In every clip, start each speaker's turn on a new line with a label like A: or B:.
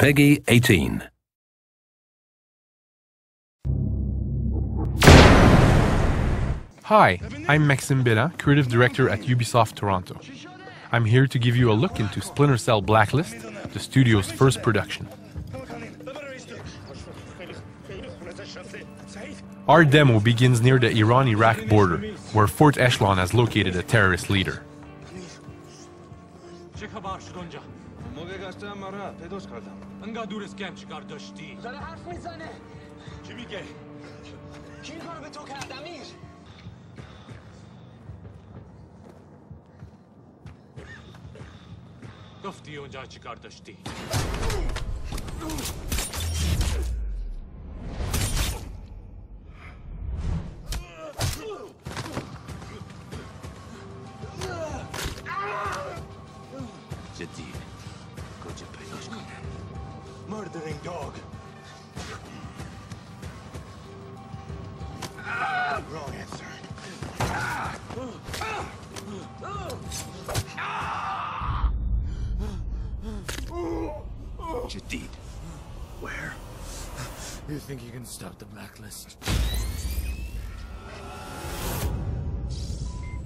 A: PEGI 18.
B: Hi, I'm Maxime Béland, Creative Director at Ubisoft Toronto. I'm here to give you a look into Splinter Cell Blacklist, the studio's first production. Our demo begins near the Iran-Iraq border, where Fourth Echelon has located a terrorist leader.
C: موقع گشتم مرا پیداش کردم
D: انقدر دور از کم چیکار داشتی؟
E: داره حرف می‌زنه
D: چی میگه؟
E: کی کارو به تو کرد امیر
D: گفتی اونجا چیکار داشتی؟
E: murdering dog. Ah! Wrong answer.
C: Jadid, where?
E: You think you can stop the blacklist?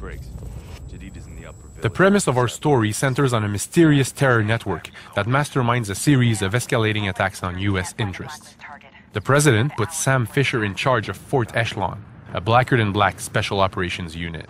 C: The.
B: The premise of our story centers on a mysterious terror network that masterminds a series of escalating attacks on U.S. interests. The president puts Sam Fisher in charge of Fourth Echelon, a blacker than black special operations unit.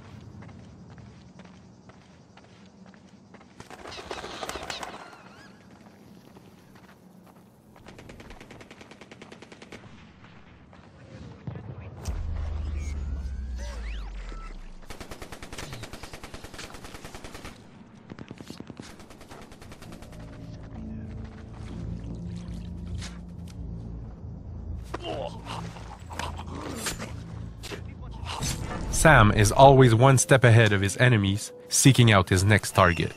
B: Sam is always one step ahead of his enemies, seeking out his next target.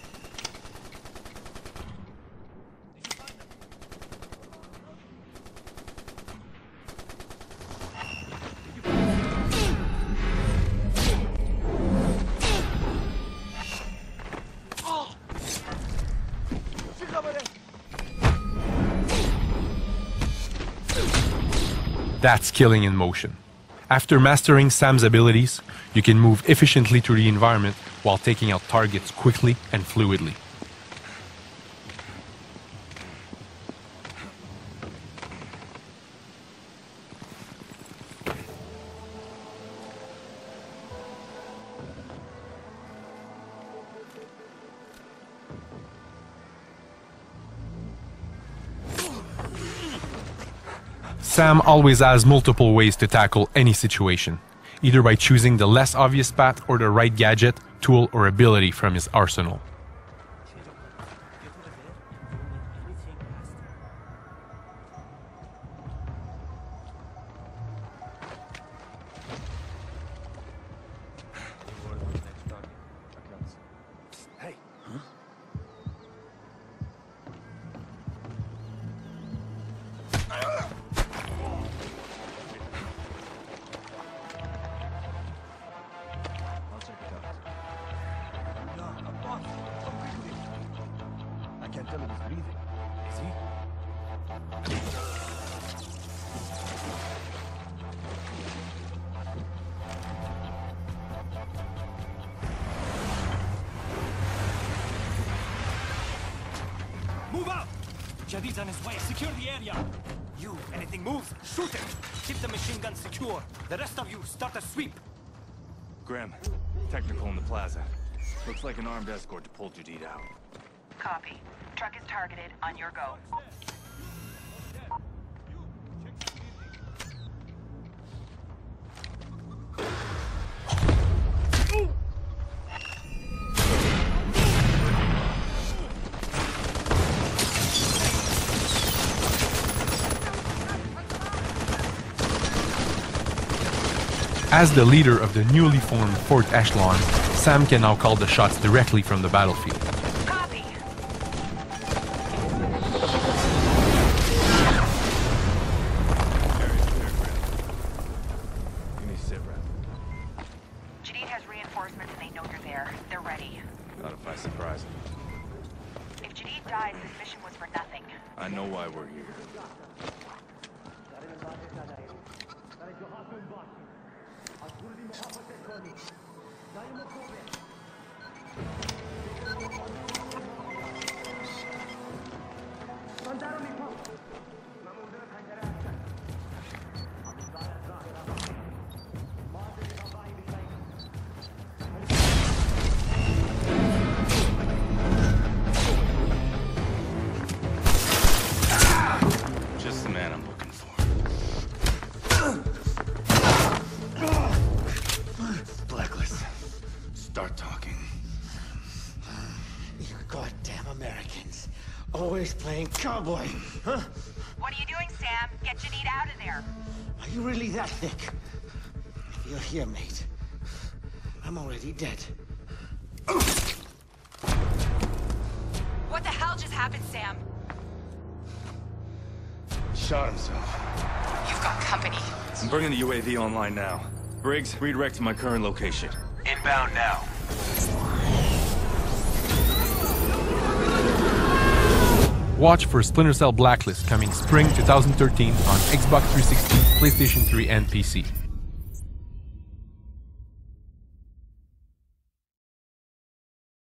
B: That's killing in motion. After mastering Sam's abilities, you can move efficiently through the environment while taking out targets quickly and fluidly. Sam always has multiple ways to tackle any situation, either by choosing the less obvious path or the right gadget, tool, or ability from his arsenal.
F: Jadid's on his way. Secure the area. You, anything moves, shoot it. Keep the machine gun secure. The rest of you, start a sweep.
C: Grim, technical in the plaza. Looks like an armed escort to pull Jadid out.
G: Copy. Truck is targeted. On your go.
B: As the leader of the newly formed Fourth Echelon, Sam can now call the shots directly from the battlefield.
G: Copy.
C: Area. Give me sit rep.
G: Has reinforcements and they know you're there. They're ready.
C: Not if I surprise him.
G: If Jadid dies, this mission was for nothing.
C: I
A: know why we're here. Blacklist. Start talking.
E: You goddamn Americans. Always playing cowboy, huh?
G: What are you doing, Sam? Get Janine out of there.
E: Are you really that thick? If you're here, mate, I'm already dead.
G: What the hell just happened, Sam?
A: Shot himself.
G: You've got company.
A: I'm bringing the UAV online now. Briggs, redirect to my current location.
F: Inbound now.
B: Watch for Splinter Cell Blacklist coming spring 2013 on Xbox 360, PlayStation 3, and PC.